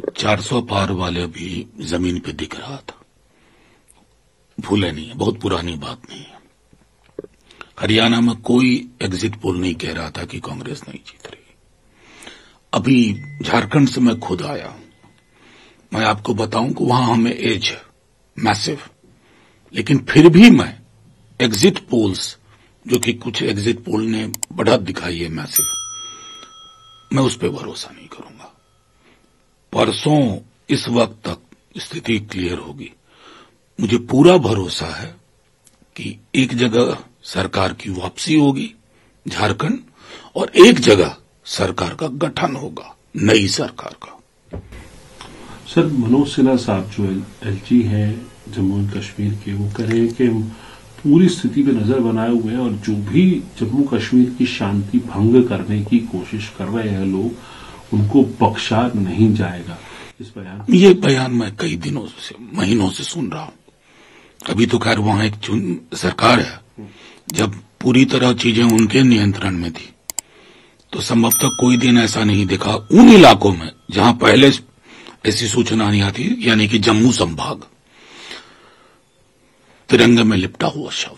400 पार वाले भी ज़मीन पे दिख रहा था। भूले नहीं है, बहुत पुरानी बात नहीं है। हरियाणा में कोई एग्जिट पोल नहीं कह रहा था कि कांग्रेस नहीं जीत रही। अभी झारखंड से मैं खुद आया मैं आपको बताऊँ कि वहाँ हमें एज है मैसिव लेकिन फिर भी मैं एग्जिट पोल्स जो कि कुछ एग्जिट पोल ने बढ़त दिखाई है मैसिव मैं उस पर भरोसा नहीं करूँगा। परसों इस वक्त तक स्थिति क्लियर होगी। मुझे पूरा भरोसा है कि एक जगह सरकार की वापसी होगी, झारखंड, और एक जगह सरकार का गठन होगा, नई सरकार का। सर, मनोज सिन्हा साहब जो एलजी हैं, जम्मू एंड कश्मीर के, वो कह रहे हैं कि पूरी स्थिति पे नज़र बनाए हुए हैं और जो भी जम्मू कश्मीर की शांति भंग करने की कोशिश कर रहे हैं लोग उनको बख्शा नहीं जाएगा। इस बयान ये बयान मैं कई दिनों से, महीनों से सुन रहा हूँ। अभी तो खैर वहाँ एक सरकार है। जब पूरी तरह चीज़ें उनके नियंत्रण में थी तो संभवतः कोई दिन ऐसा नहीं देखा उन इलाकों में जहाँ पहले ऐसी सूचना नहीं आती, यानी कि जम्मू संभाग। तिरंगे में लिपटा हुआ शव।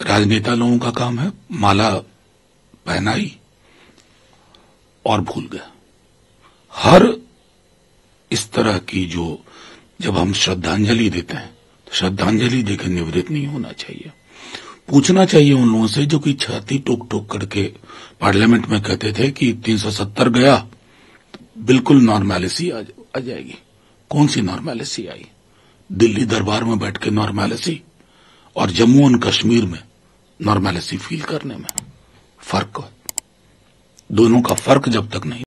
राजनेता लोगों का काम है, माला पहनाई और भूल गया हर इस तरह की जो जब हम श्रद्धांजलि देते हैं तो श्रद्धांजलि देकर निवृत्त नहीं होना चाहिए। पूछना चाहिए उन लोगों से जो कि छाती टोक टोक करके पार्लियामेंट में कहते थे कि 370 गया तो बिल्कुल नॉर्मेलिसी आ, आ जाएगी। कौन सी नॉर्मेलिसी आई? दिल्ली दरबार में बैठ के नॉर्मेलिसी और जम्मू एंड कश्मीर में नॉर्मेलिसी फील करने में फ़र्क दोनों का फ़र्क जब तक नहीं